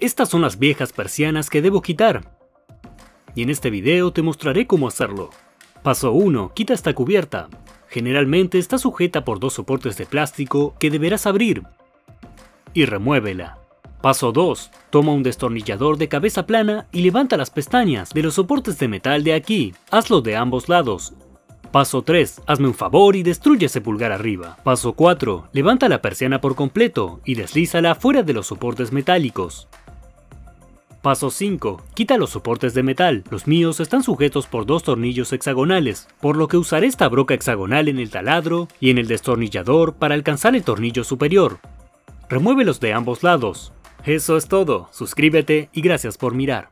Estas son las viejas persianas que debo quitar. Y en este video te mostraré cómo hacerlo. Paso 1. Quita esta cubierta. Generalmente está sujeta por dos soportes de plástico que deberás abrir. Y remuévela. Paso 2. Toma un destornillador de cabeza plana y levanta las pestañas de los soportes de metal de aquí. Hazlo de ambos lados. Paso 3. Hazme un favor y destruye ese pulgar arriba. Paso 4. Levanta la persiana por completo y deslízala fuera de los soportes metálicos. Paso 5. Quita los soportes de metal. Los míos están sujetos por dos tornillos hexagonales, por lo que usaré esta broca hexagonal en el taladro y en el destornillador para alcanzar el tornillo superior. Remuévelos de ambos lados. Eso es todo, suscríbete y gracias por mirar.